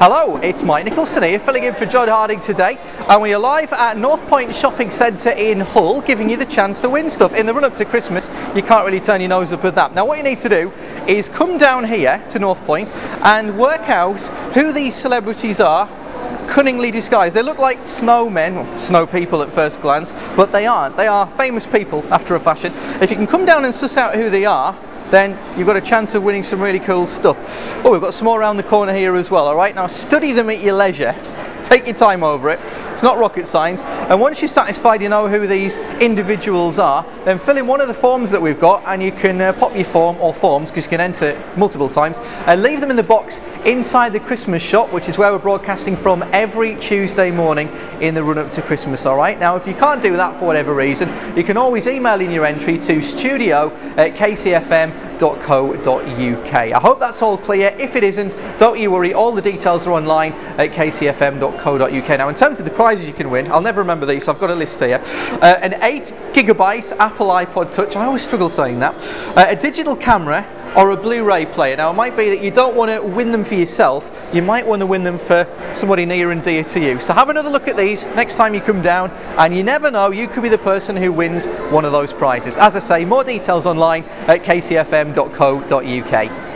Hello, it's Mike Nicholson here, filling in for John Harding today, and we are live at Northpoint Shopping Centre in Hull, giving you the chance to win stuff. In the run up to Christmas, you can't really turn your nose up at that. Now, what you need to do is come down here to Northpoint and work out who these celebrities are cunningly disguised. They look like snowmen, snow people at first glance, but they aren't. They are famous people after a fashion. If you can come down and suss out who they are, then you've got a chance of winning some really cool stuff. Oh, we've got some more around the corner here as well, all right? Now study them at your leisure. Take your time over it. It's not rocket science. And once you're satisfied you know who these individuals are, then fill in one of the forms that we've got and you can uh, pop your form or forms because you can enter multiple times and leave them in the box inside the Christmas shop, which is where we're broadcasting from every Tuesday morning in the run up to Christmas, all right? Now, if you can't do that for whatever reason, you can always email in your entry to studio at kcfm.co.uk. I hope that's all clear. If it isn't, don't you worry, all the details are online at kcfm.co.uk. Now, in terms of the prizes you can win, I'll never remember these, so I've got a list here. Uh, an 8 gigabyte Apple iPod Touch, I always struggle saying that, uh, a digital camera, or a Blu-ray player. Now it might be that you don't want to win them for yourself, you might want to win them for somebody near and dear to you. So have another look at these next time you come down and you never know, you could be the person who wins one of those prizes. As I say, more details online at kcfm.co.uk.